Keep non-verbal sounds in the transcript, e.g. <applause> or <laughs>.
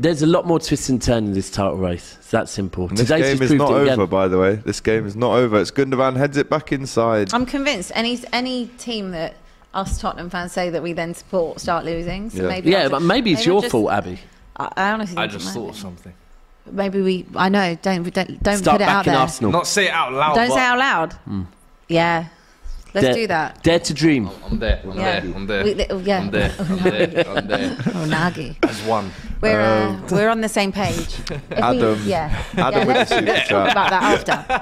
There's a lot more twists and turns in this title race. It's that simple. And this Today's game is not over, again. by the way. This game is not over. It's Gundogan heads it back inside. I'm convinced any any team that us Tottenham fans say that we then support start losing. So Yeah. maybe Yeah, but maybe it's I'll your just- fault, Abbi. I, I honestly I just thought of something. Maybe we. I know. Don't don't don't Start put it out there. Arsenal. Not say it out loud. Don't say it out loud. Hmm. Yeah. Let's Dare- do that. Dare to dream. I'm there. I'm Yeah. there. I'm there. We- yeah. I'm there. I'm there. I'm <laughs> there. Oh, Nagy. As one. We're uh, we're on the same page. <laughs> If we- yeah. Adam yeah, with the super talk about that after.